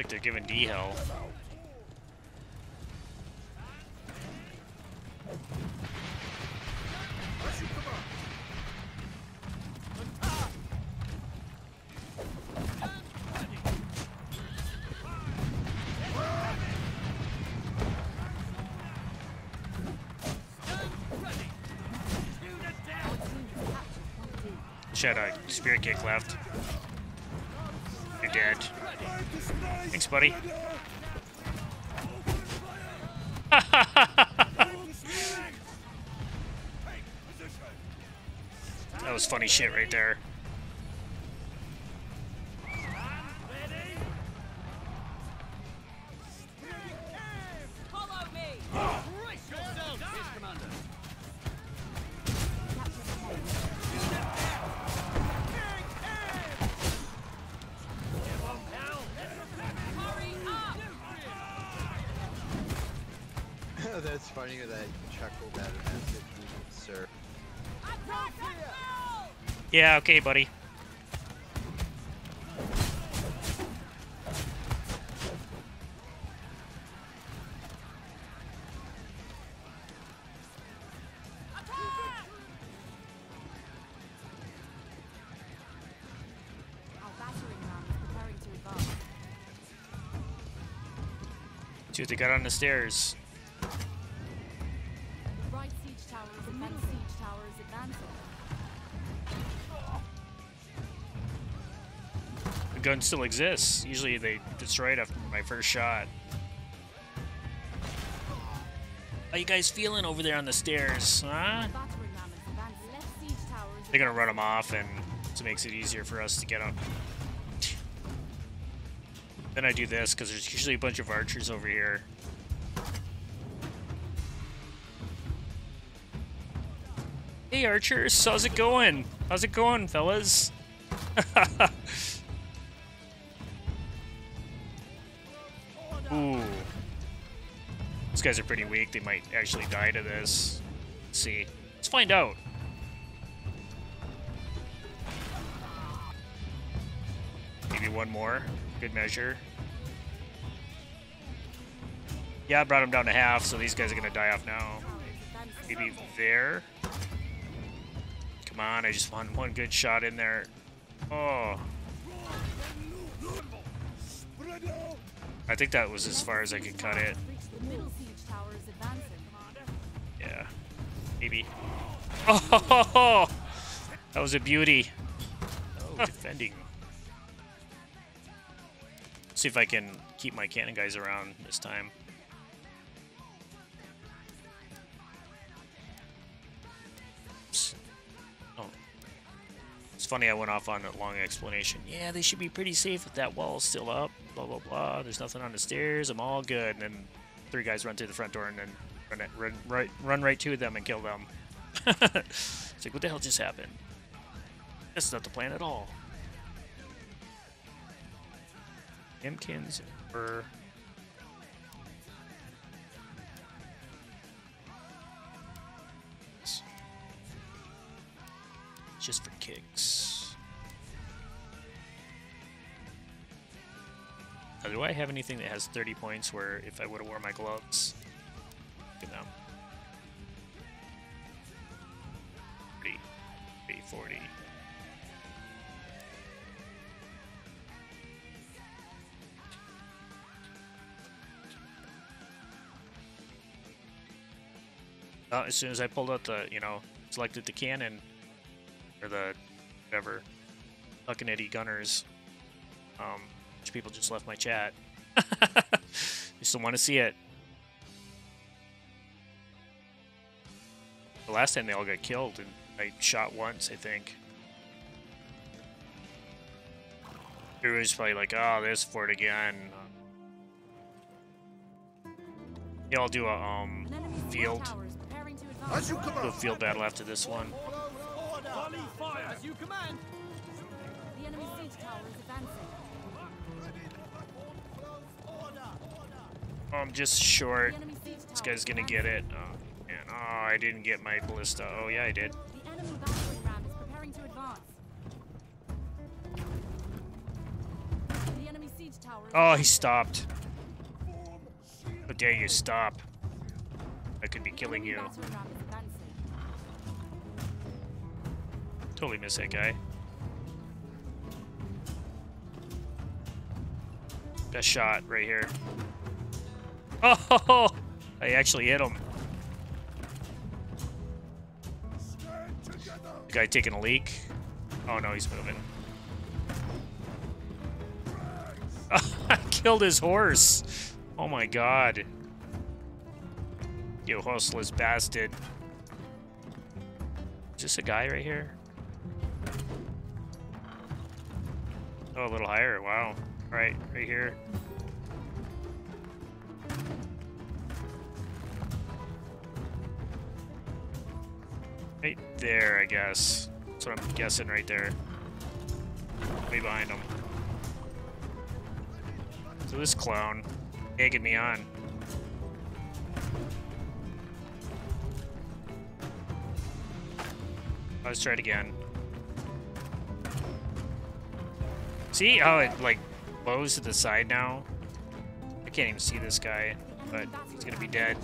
like they're giving D hell. Had a spirit kick left. You're dead. Thanks, buddy. that was funny shit right there. That's funny that an S15, sir. Yeah, okay, buddy. See they got on the stairs. Gun still exists. Usually they destroy it after my first shot. How you guys feeling over there on the stairs, huh? They're gonna run them off, and it makes it easier for us to get them. Then I do this because there's usually a bunch of archers over here. Hey archers, how's it going? How's it going, fellas? Ooh. These guys are pretty weak. They might actually die to this. Let's see. Let's find out. Maybe one more. Good measure. Yeah, I brought him down to half, so these guys are gonna die off now. Maybe there. Come on, I just want one good shot in there. Oh. I think that was as far as I could cut it. Reached the middle siege tower is. Yeah. Maybe. Oh, that was a beauty. Oh, defending. See if I can keep my cannon guys around this time. Funny I went off on a long explanation. Yeah, they should be pretty safe if that wall's still up. Blah blah blah. There's nothing on the stairs. I'm all good. And then three guys run through the front door and then run, it, run right run right to them and kill them. it's like what the hell just happened? That's not the plan at all. Imkins or just for kicks. Now, do I have anything that has 30 points where if I would have worn my gloves? Good now. 40, 40, 40. Uh, as soon as I pulled out the, you know, selected the cannon, the, whatever, fucking Eddie Gunners, um, which people just left my chat. you still want to see it. The last time they all got killed, and I shot once, I think. Everybody's probably like, oh, this for it again. Yeah, I'll do a um An enemy siege field, tower is preparing to advance. As you do a field battle after this one. Volley fire! As you command! The enemy siege tower is advancing. Oh, I'm just short. The enemy siege This guy's gonna get it. Oh, man. Oh, I didn't get my ballista. Oh, yeah, I did. The enemy battering ram is preparing to advance. The enemy siege tower tower Oh, he stopped. How dare you stop? I could be killing you. Totally miss that guy. Best shot right here. Oh, I actually hit him. The guy taking a leak. Oh no, he's moving. I killed his horse. Oh my god. You horseless bastard. Is this a guy right here? Oh, a little higher. Wow. Right, right here. Right there, I guess. That's what I'm guessing right there. Way behind him. So this clown egging me on. Let's try it again. See how it like blows to the side now? I can't even see this guy, but he's gonna be dead.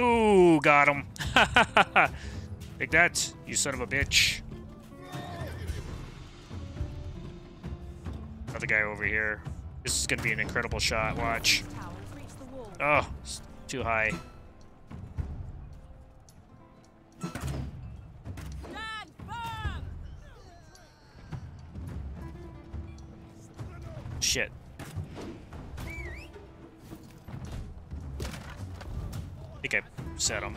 Ooh, got him. Take that, you son of a bitch. Another guy over here. This is gonna be an incredible shot. Watch. Oh, it's too high. Shit. I think I set him.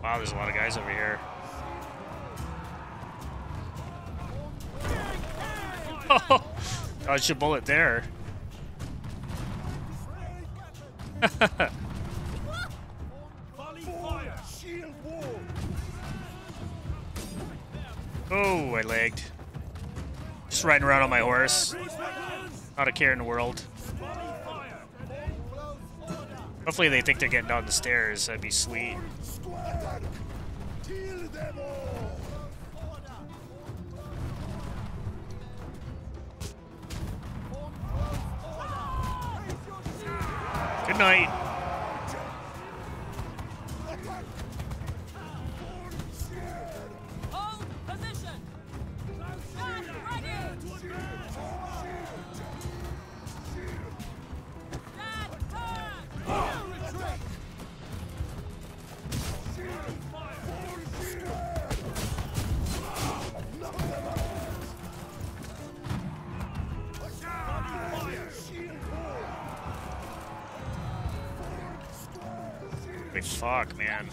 Wow, there's a lot of guys over here. Oh, dodged a bullet there. oh, I lagged. Just riding around on my horse. Not a care in the world. Hopefully they think they're getting down the stairs. That'd be sweet. Good night. Fuck, man.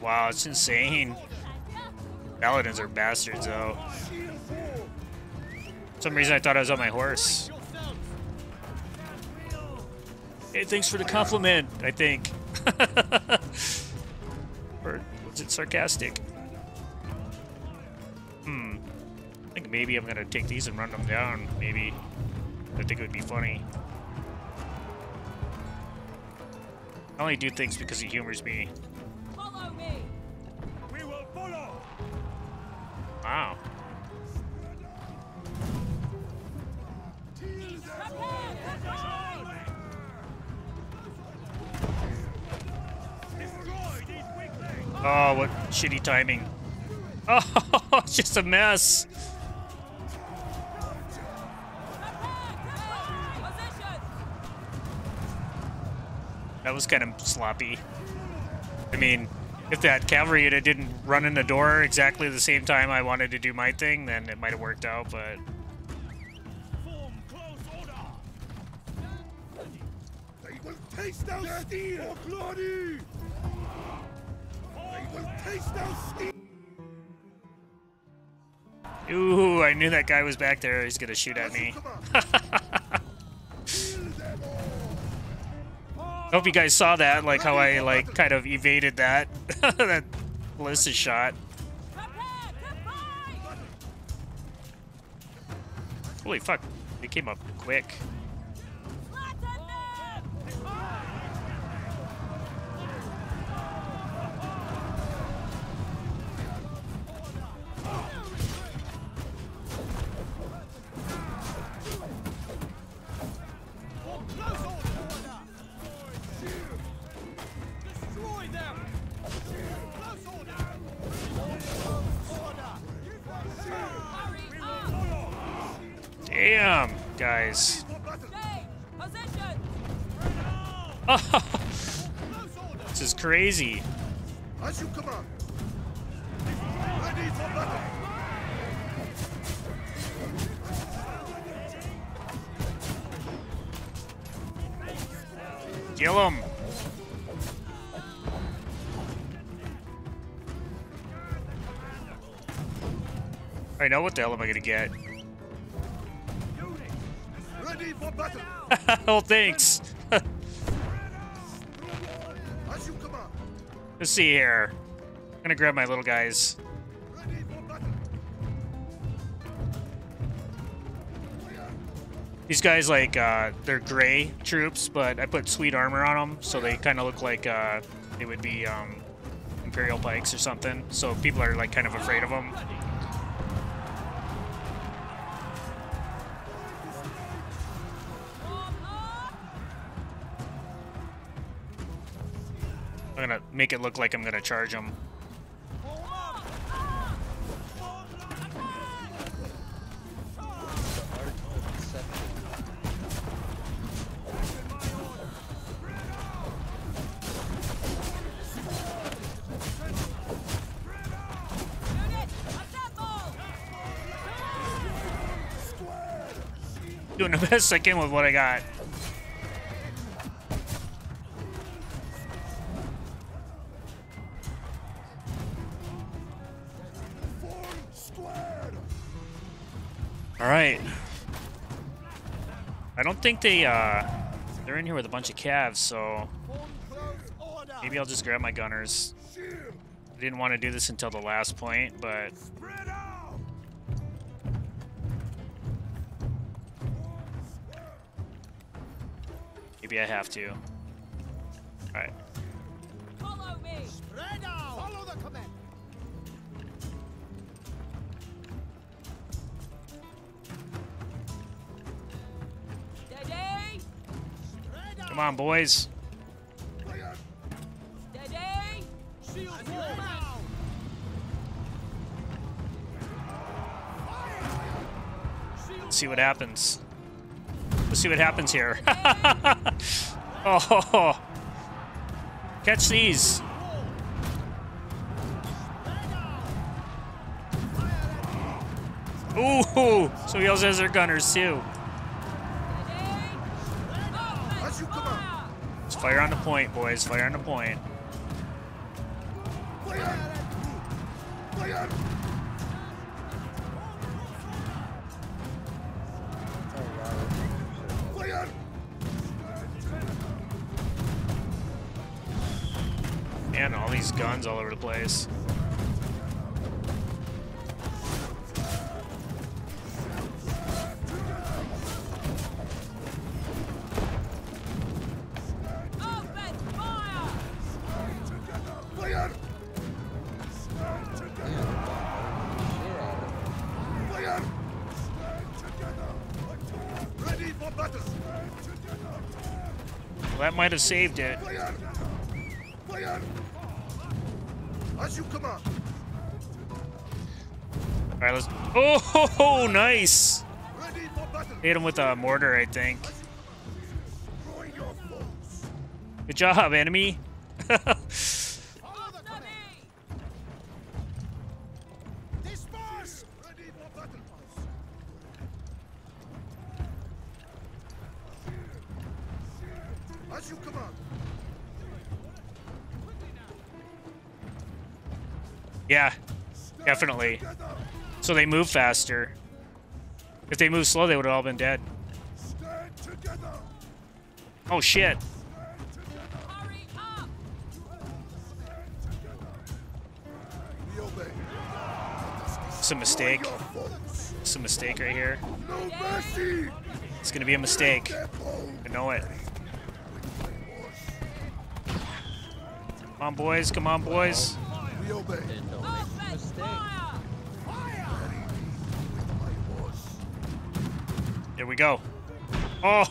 Wow, it's insane. Paladins are bastards, though. For some reason I thought I was on my horse. Hey, thanks for the compliment, I think. or was it sarcastic? Hmm. I think maybe I'm gonna take these and run them down, maybe. I think it would be funny. I only do things because he humors me. Follow me! Wow. Prepare to drive! Oh, what shitty timing. Oh, it's just a mess. That was kind of sloppy. I mean, if that cavalry unit didn't run in the door exactly the same time I wanted to do my thing, then it might have worked out, but They will taste our steel! For glory! They will taste our steel! ooh, I knew that guy was back there. He's gonna shoot at me. All! Hope you guys saw that, like how I like kind of evaded that that ballista shot. Holy fuck, they came up quick. Damn, guys. This is crazy. Kill him. I know what the hell am I gonna get? Oh, thanks. Let's see here. I'm gonna grab my little guys. These guys, like, uh, they're gray troops, but I put sweet armor on them, so they kind of look like uh, they would be um, Imperial Pikes or something. So people are, like, kind of afraid of them. I'm gonna make it look like I'm gonna charge them. Doing the best I can with what I got. All right. I don't think they, uh, they're in here with a bunch of calves, so Form close order. maybe I'll just grab my gunners. I didn't want to do this until the last point, but maybe I have to. All right. Follow me! Spread out. Follow the command. Come on, boys. Let's see what happens. Let's see what happens here. oh, catch these. Ooh, so he also has their gunners too. Fire on the point, boys. Fire on the point. Man, all these guns all over the place. That might have saved it. As you command. All right, let's. Oh, nice. Ready for battle. Hit him with a mortar, I think. Good job, enemy. Definitely. So they move faster. If they move slow, they would have all been dead. Oh, shit. It's a mistake. It's a mistake right here. It's gonna be a mistake. I know it. Come on, boys. Come on, boys. We go. Oh,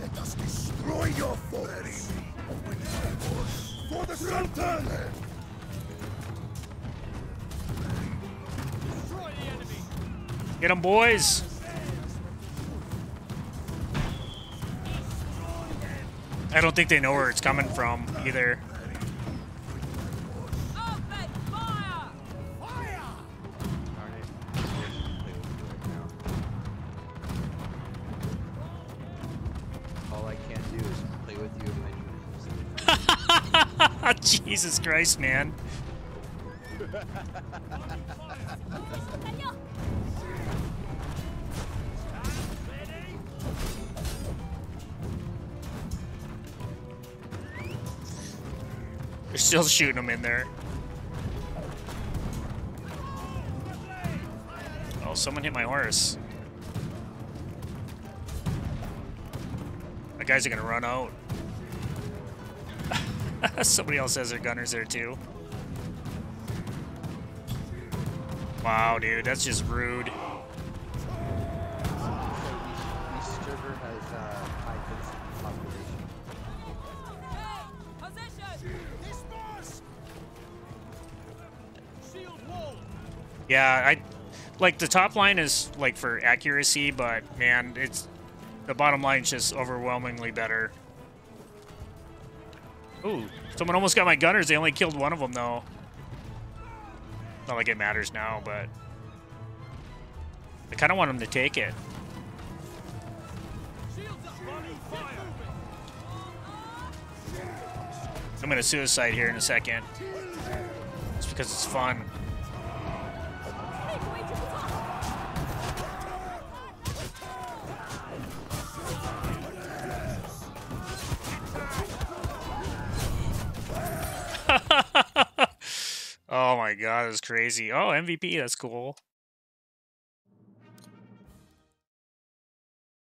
Let us destroy your foes. For the Sultan! get them, boys. I don't think they know where it's coming from either. Jesus Christ, man. They're still shooting them in there. Oh, someone hit my horse. The guys are gonna run out. Somebody else has their gunners there too. Wow, dude, that's just rude. Yeah, I like the top line is like for accuracy, but man, it's the bottom line's just overwhelmingly better. Ooh, someone almost got my gunners. They only killed one of them though. Not like it matters now, but I kind of want them to take it. I'm gonna suicide here in a second. Just because it's fun. God, that's crazy. Oh, MVP, that's cool.